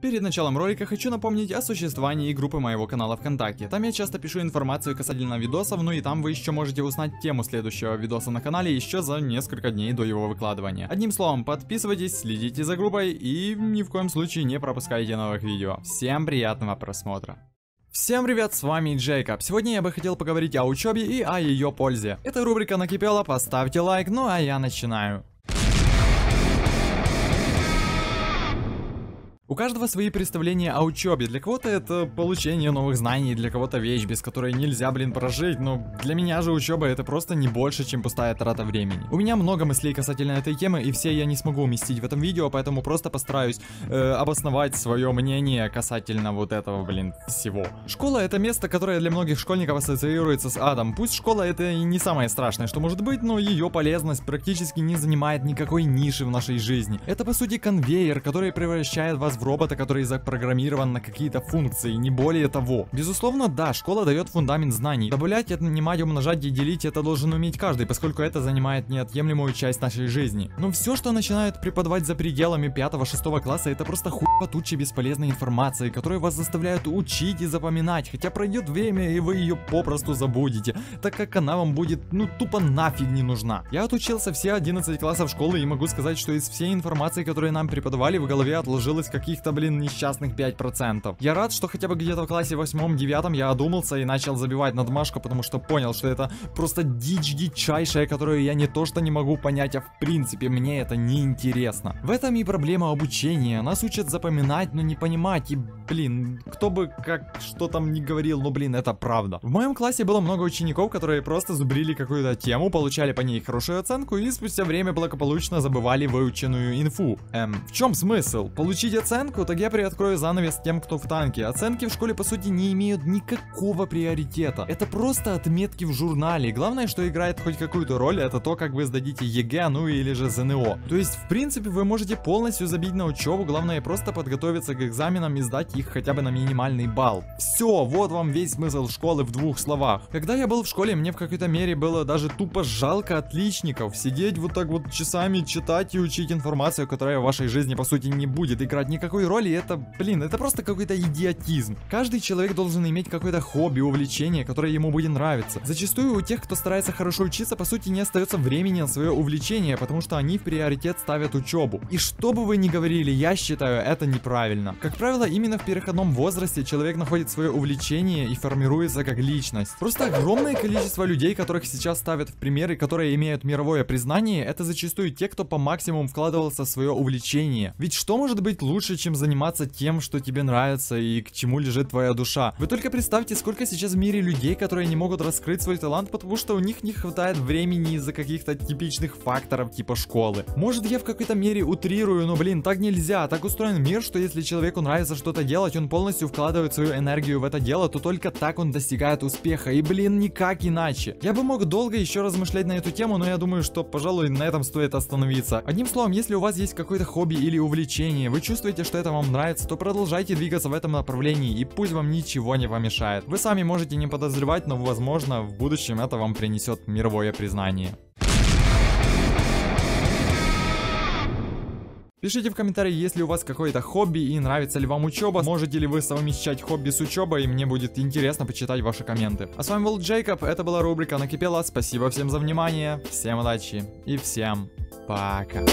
Перед началом ролика хочу напомнить о существовании группы моего канала ВКонтакте. Там я часто пишу информацию касательно видосов, ну и там вы еще можете узнать тему следующего видоса на канале еще за несколько дней до его выкладывания. Одним словом, подписывайтесь, следите за группой и ни в коем случае не пропускайте новых видео. Всем приятного просмотра. Всем привет, с вами Джейкоб. Сегодня я бы хотел поговорить о учебе и о ее пользе. Эта рубрика накипела, поставьте лайк, ну а я начинаю. У каждого свои представления о учебе. Для кого-то это получение новых знаний, для кого-то вещь, без которой нельзя, блин, прожить. Но для меня же учеба это просто не больше, чем пустая трата времени. У меня много мыслей касательно этой темы, и все я не смогу уместить в этом видео, поэтому просто постараюсь э, обосновать свое мнение касательно вот этого, блин, всего. Школа это место, которое для многих школьников ассоциируется с адом. Пусть школа это и не самое страшное, что может быть, но ее полезность практически не занимает никакой ниши в нашей жизни. Это по сути конвейер, который превращает вас в робота, который запрограммирован на какие-то функции, не более того. Безусловно, да, школа дает фундамент знаний. Добавлять, отнимать, умножать и делить это должен уметь каждый, поскольку это занимает неотъемлемую часть нашей жизни. Но все, что начинают преподавать за пределами 5-6 класса, это просто хуй тучи бесполезной информации, которая вас заставляют учить и запоминать, хотя пройдет время и вы ее попросту забудете, так как она вам будет, ну, тупо нафиг не нужна. Я отучился все 11 классов школы и могу сказать, что из всей информации, которую нам преподавали, в голове отложилось какие каких-то, блин, несчастных 5%. Я рад, что хотя бы где-то в классе 8-9 я одумался и начал забивать на домашку, потому что понял, что это просто дичь дичайшая, которую я не то что не могу понять, а в принципе мне это не интересно. В этом и проблема обучения. Нас учат запоминать, но не понимать. И, блин, кто бы как что там не говорил, но, блин, это правда. В моем классе было много учеников, которые просто зубрили какую-то тему, получали по ней хорошую оценку и спустя время благополучно забывали выученную инфу. Эм, в чем смысл? Получить оценку оценку, так я приоткрою занавес тем, кто в танке. Оценки в школе, по сути, не имеют никакого приоритета. Это просто отметки в журнале. Главное, что играет хоть какую-то роль, это то, как вы сдадите ЕГЭ, ну или же ЗНО. То есть, в принципе, вы можете полностью забить на учебу, главное просто подготовиться к экзаменам и сдать их хотя бы на минимальный балл. Все, вот вам весь смысл школы в двух словах. Когда я был в школе, мне в какой-то мере было даже тупо жалко отличников. Сидеть вот так вот часами, читать и учить информацию, которая в вашей жизни, по сути, не будет играть никакой никакой роли, это, блин, это просто какой-то идиотизм. Каждый человек должен иметь какое-то хобби, увлечение, которое ему будет нравиться. Зачастую у тех, кто старается хорошо учиться, по сути не остается времени на свое увлечение, потому что они в приоритет ставят учебу. И что бы вы ни говорили, я считаю, это неправильно. Как правило, именно в переходном возрасте человек находит свое увлечение и формируется как личность. Просто огромное количество людей, которых сейчас ставят в примеры, которые имеют мировое признание, это зачастую те, кто по максимуму вкладывался в свое увлечение. Ведь что может быть лучше, чем заниматься тем, что тебе нравится и к чему лежит твоя душа. Вы только представьте, сколько сейчас в мире людей, которые не могут раскрыть свой талант, потому что у них не хватает времени из-за каких-то типичных факторов типа школы. Может я в какой-то мере утрирую, но блин, так нельзя. Так устроен мир, что если человеку нравится что-то делать, он полностью вкладывает свою энергию в это дело, то только так он достигает успеха. И блин, никак иначе. Я бы мог долго еще размышлять на эту тему, но я думаю, что, пожалуй, на этом стоит остановиться. Одним словом, если у вас есть какое-то хобби или увлечение, вы чувствуете, что это вам нравится, то продолжайте двигаться в этом направлении и пусть вам ничего не помешает. Вы сами можете не подозревать, но возможно в будущем это вам принесет мировое признание. Пишите в комментарии, есть ли у вас какое-то хобби и нравится ли вам учеба, можете ли вы совмещать хобби с учебой, и мне будет интересно почитать ваши комменты. А с вами был Джейкоб, это была рубрика Накипела, спасибо всем за внимание, всем удачи и всем пока.